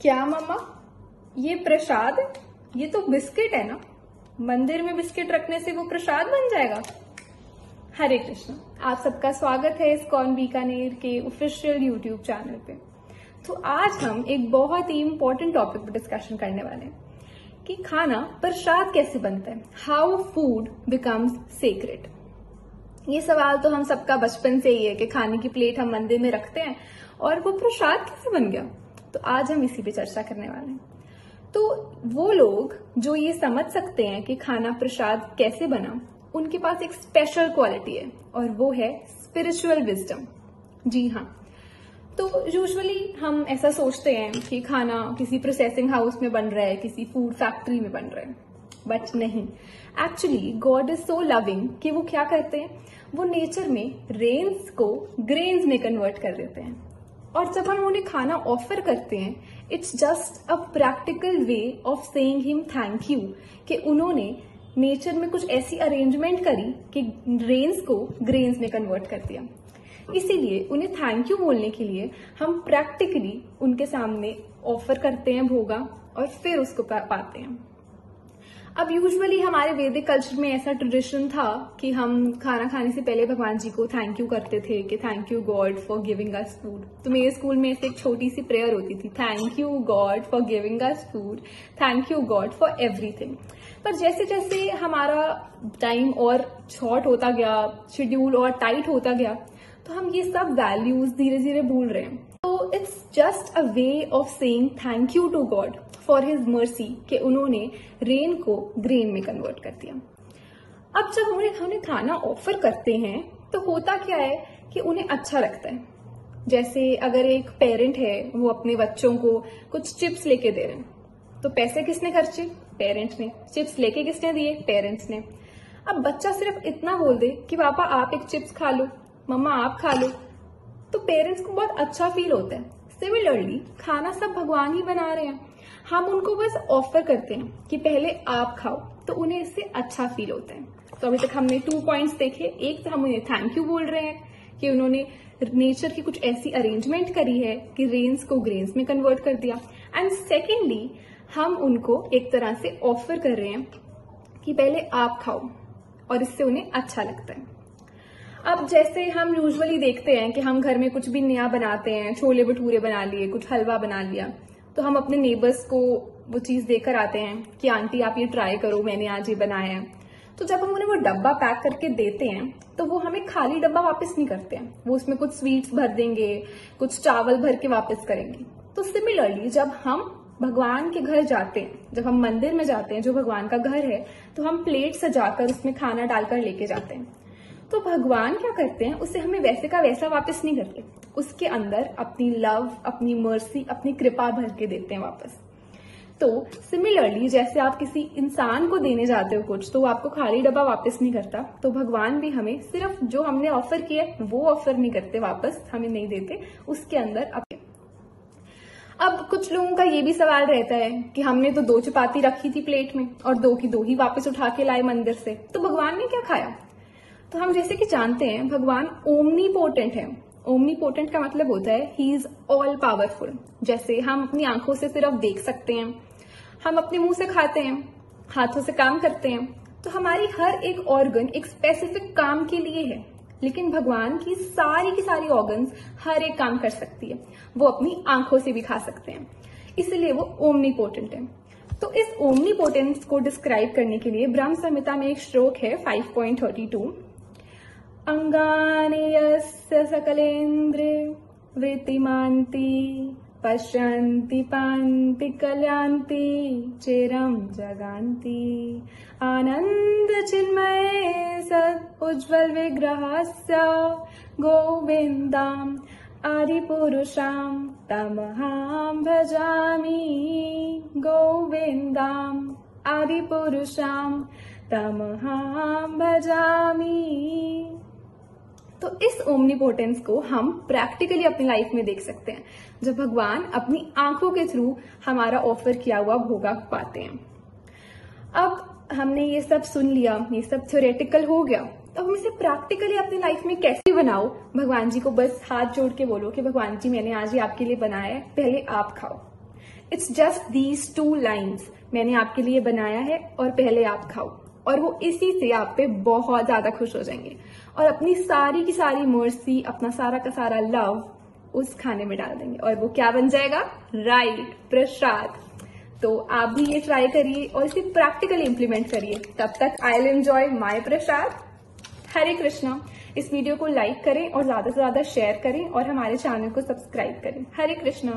क्या मम्मा ये प्रसाद? ये तो बिस्किट है ना? मंदिर में बिस्किट रखने से वो प्रसाद बन जाएगा? हरे कृष्ण, आप सबका स्वागत है इस कौन बीकानेर के ऑफिशियल यूट्यूब चैनल पे। तो आज हम एक बहुत ही इंपॉर्टेंट टॉपिक पर डिस्कशन करने वाले हैं कि खाना प्रसाद कैसे बनता है? हाउ फ़ूड बिकम्स सीक्रेट ये सवाल तो हम सबका बचपन से ही है कि खाने की प्लेट हम मंदिर में रखते हैं और वो प्रसाद कैसे बन गया? तो आज हम इसी पे चर्चा करने वाले हैं। तो वो लोग जो ये समझ सकते हैं कि खाना प्रसाद कैसे बना, उनके पास एक स्पेशल क्वालिटी है और वो है स्पिरिचुअल विजडम जी हाँ। तो यूजुअली हम ऐसा सोचते हैं कि खाना किसी प्रोसेसिंग हाउस में बन रहा है, किसी फ़ूड फैक्ट्री में बन रहा है। बट नहीं। Actually God is so loving कि वो क्या करते हैं? वो नेचर में रेन्स को ग्रेन्स में कन्वर्ट कर देते हैं। और जब हम उन्हें खाना ऑफ़र करते हैं it's just a practical way of saying him thank you कि उन्होंने नेचर में कुछ ऐसी अरेंजमेंट करी कि रेन्स को ग्रेन्स में कन्वर्ट कर दिया। इसीलिए उन्हें थैंक यू बोलने के लिए हम प्रैक्टिकली उनके सामने ऑफ़र करते हैं भोगा और फिर उसको पाते हैं। अब यूजुअली हमारे वैदिक कल्चर में ऐसा ट्रेडिशन था कि हम खाना खाने से पहले भगवान जी को थैंक यू करते थे कि thank you God for giving us food तो मेरे स्कूल में ऐसे एक छोटी सी प्रेयर होती थी thank you God for giving us food thank you God for everything पर जैसे जैसे हमारा टाइम और शॉर्ट होता गया शेड्यूल और टाइट होता गया तो हम ये सब वैल्यूज़ धीरे धीरे भूल रहे हैं। तो it's just a way of saying thank you to God for his mercy कि उन्होंने रेन को ग्रेन में कन्वर्ट कर दिया। अब जब उन्हें हमें खाना ऑफ़र करते हैं तो होता क्या है कि उन्हें अच्छा लगता है। जैसे अगर एक पेरेंट है, वो अपने बच्चों को कुछ चिप्स लेके दे रहे हैं तो पैसे किसने खर्चे? पेरेंट्स ने। चिप्स लेके किसने दिए? पेरेंट्स ने। अब बच्चा सिर्फ़ इतना बोल दे कि, पापा, आप एक चिप्स खा लो, मम्मा, आप खा लो। तो पेरेंट्स को बहुत अच्छा फील होता है। सिमिलरली खाना सब भगवान ही बना रहे हैं। हम उनको बस ऑफ़र करते हैं कि पहले आप खाओ तो उन्हें इससे अच्छा फील होता है। तो अभी तक हमने टू पॉइंट्स देखे। एक तो हम उन्हें थैंक यू बोल रहे हैं कि उन्होंने नेचर की कुछ ऐसी अरेंजमेंट करी है कि रेन्स को ग्रेन्स में कन्वर्ट कर दिया। एंड सेकेंडली हम उनको एक तरह से ऑफ़र कर रहे हैं कि पहले आप खाओ और इससे उन्हें अच्छा लगता है। अब जैसे हम यूजुअली देखते हैं कि हम घर में कुछ भी नया बनाते हैं, छोले भटूरे बना लिए, कुछ हलवा बना लिया तो हम अपने नेबर्स को वो चीज़ देकर आते हैं कि, आंटी, आप ये ट्राई करो, मैंने आज ये बनाया है। तो जब हम उन्हें वो डब्बा पैक करके देते हैं तो वो हमें खाली डब्बा वापस नहीं करते हैं। वो उसमें कुछ स्वीट्स भर देंगे, कुछ चावल भर के वापस करेंगे। तो सिमिलरली जब हम भगवान के घर जाते हैं, जब हम मंदिर में जाते हैं, जो भगवान का घर है तो हम प्लेट सजाकर उसमें खाना डालकर लेके जाते हैं। तो भगवान क्या करते हैं? उसे हमें वैसे का वैसा वापस नहीं करते। उसके अंदर अपनी लव अपनी मर्सी अपनी कृपा भर के देते हैं वापस। तो सिमिलरली जैसे आप किसी इंसान को देने जाते हो कुछ तो वो आपको खाली डब्बा वापस नहीं करता। तो भगवान भी हमें सिर्फ़ जो हमने ऑफ़र किया वो ऑफ़र नहीं करते वापस, हमें नहीं देते। उसके अंदर अपने अब कुछ लोगों का ये भी सवाल रहता है कि हमने तो दो चपाती रखी थी प्लेट में, और दो की दो ही वापस उठा के लाए मंदिर से। तो भगवान ने क्या खाया? तो हम जैसे कि जानते हैं, भगवान ओमनी पोर्टेंट है। ओमनी पोर्टेंट का मतलब होता है ही इज़ ऑल पावरफुल जैसे हम अपनी आँखों से सिर्फ़ देख सकते हैं, हम अपने मुँह से खाते हैं, हाथों से काम करते हैं तो हमारी हर एक ऑर्गन एक स्पेसिफिक काम के लिए है। लेकिन भगवान की सारी की सारी ऑर्गन्स हर एक काम कर सकती है। वो अपनी आँखों से भी खा सकते हैं। इसलिए वो ओमनी पोर्टेंट है। तो इस ओमनी पोटेंस को डिस्क्राइब करने के लिए ब्रह्म संहिता में एक श्लोक है 5.32 अङ्गानि यस्य सकलेन्द्रे वृत्तिमान्ति पश्यन्ति पान्ति कल्यान्ति चिरं जगान्ति। आनन्दचिन्मये सत् उज्ज्वलविग्रहस्य गोविन्दाम् आदिपुरुषां तमहां भजामि। गोविन्दाम् आदिपुरुषां तमहां भजामि तो इस ओमनीपोटेंस को हम प्रैक्टिकली अपनी लाइफ में देख सकते हैं। जब भगवान अपनी आँखों के थ्रू हमारा ऑफ़र किया हुआ भोगा पाते हैं। अब हमने ये सब सुन लिया, ये सब थ्योरेटिकल हो गया। तो हम इसे प्रैक्टिकली अपनी लाइफ में कैसे बनाओ? भगवान जी को बस हाथ जोड़ के बोलो कि भगवान जी, मैंने आज ही आपके लिए बनाया है, पहले आप खाओ। It's just these two lines मैंने आपके लिए बनाया है और पहले आप खाओ। और वो इसी से आप पे बहुत ज़्यादा खुश हो जाएँगे। और अपनी सारी की सारी मर्सी अपना सारा का सारा लव उस खाने में डाल देंगे। और वो क्या बन जाएगा? राइट प्रसाद। तो आप भी ये ट्राई करिए और इसे प्रैक्टिकली इंप्लीमेंट करिए। तब तक I will enjoy my prasad. Hare Krishna. इस वीडियो को लाइक करें और ज़्यादा से ज़्यादा शेयर करें और हमारे चैनल को सब्सक्राइब करें। हरे कृष्णा।